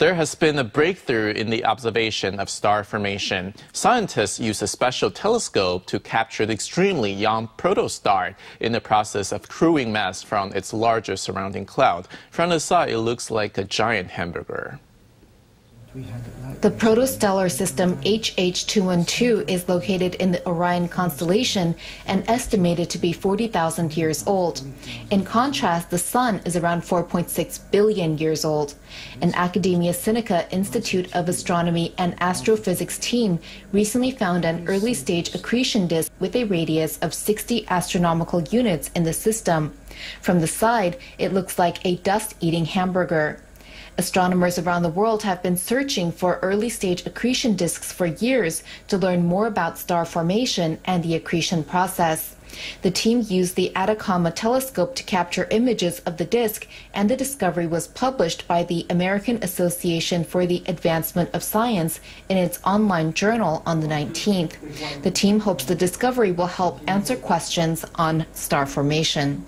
There has been a breakthrough in the observation of star formation. Scientists use a special telescope to capture the extremely young protostar in the process of accruing mass from its larger surrounding cloud. From the side, it looks like a giant hamburger. The protostellar system HH212 is located in the Orion constellation and estimated to be 40,000 years old. In contrast, the Sun is around 4.6 billion years old. An Academia Sinica Institute of Astronomy and Astrophysics team recently found an early stage accretion disk with a radius of 60 astronomical units in the system. From the side, it looks like a dust eating hamburger. Astronomers around the world have been searching for early stage accretion disks for years to learn more about star formation and the accretion process. The team used the Atacama telescope to capture images of the disk, and the discovery was published by the American Association for the Advancement of Science in its online journal on the 19th. The team hopes the discovery will help answer questions on star formation.